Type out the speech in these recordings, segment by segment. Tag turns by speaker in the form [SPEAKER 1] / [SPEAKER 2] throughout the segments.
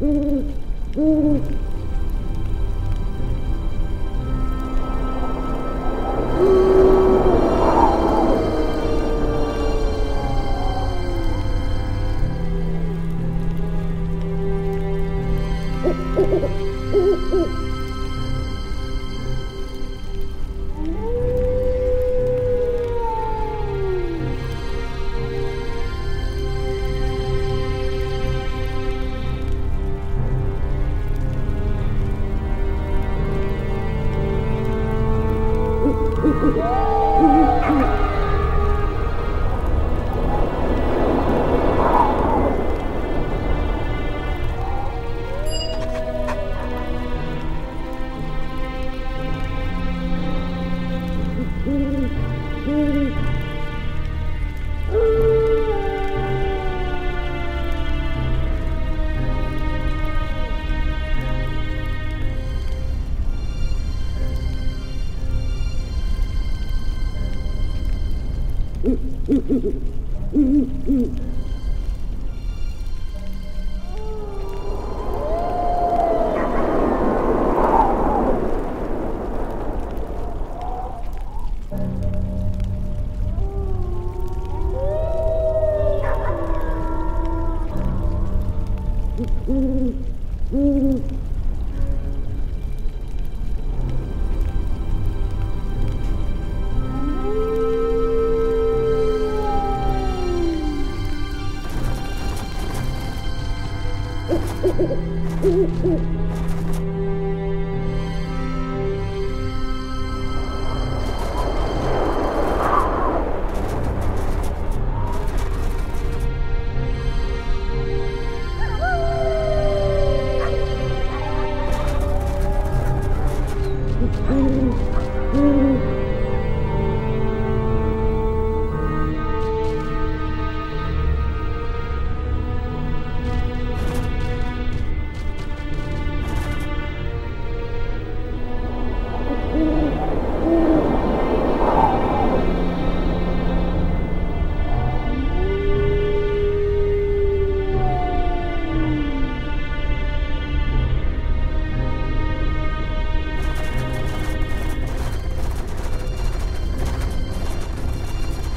[SPEAKER 1] Mm-hmm. Mm-mm-mm-mm-mm-mm. 我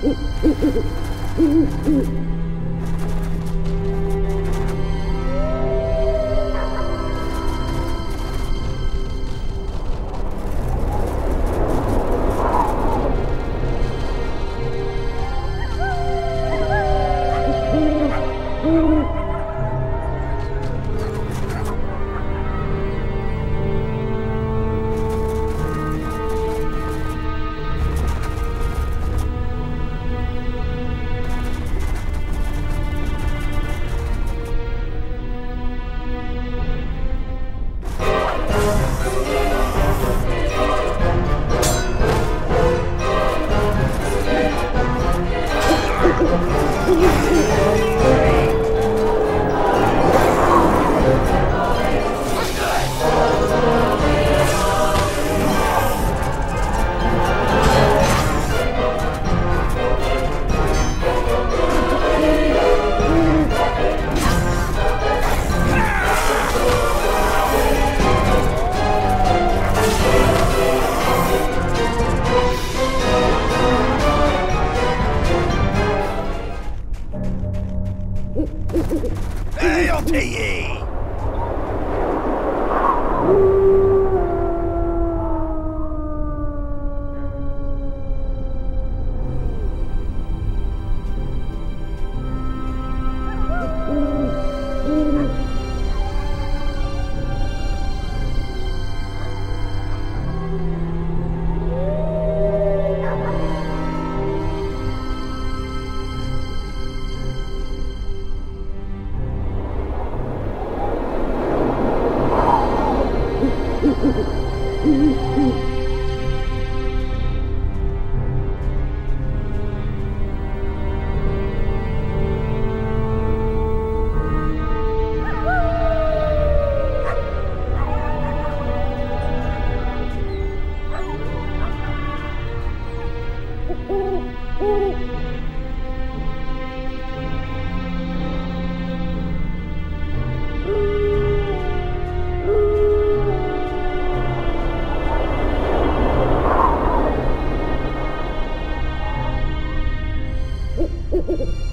[SPEAKER 2] Ooh. FTE! you. Mm-hmm.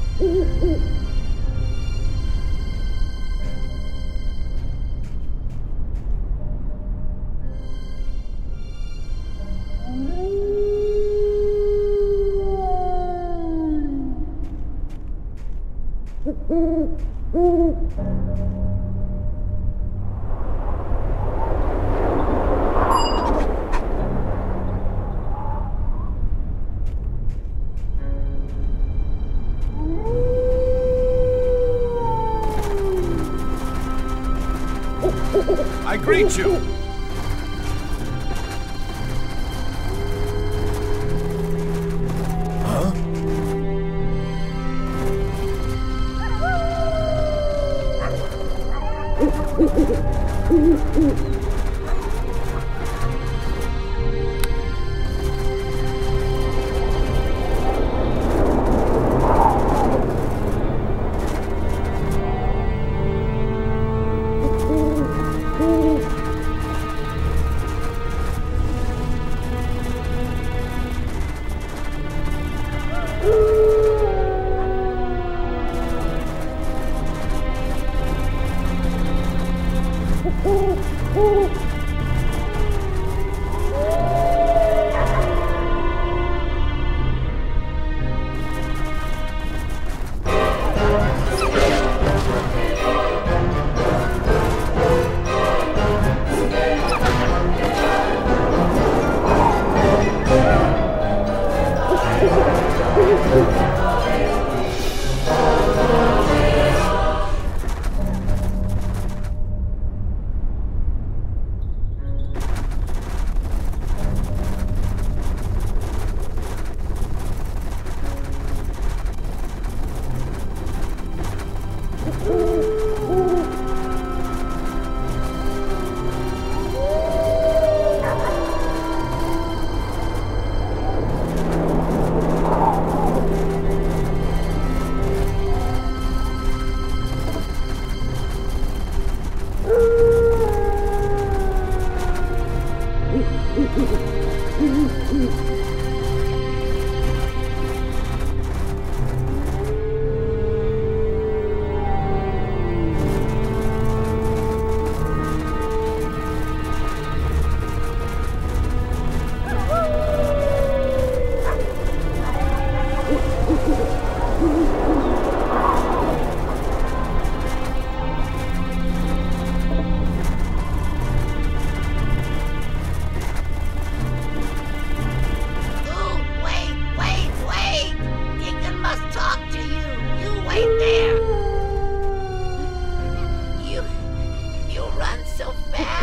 [SPEAKER 2] I greet you.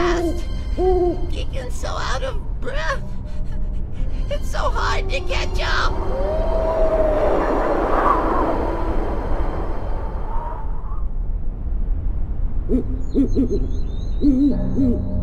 [SPEAKER 2] Fast. Deacon's so out of breath. It's so hard to catch up.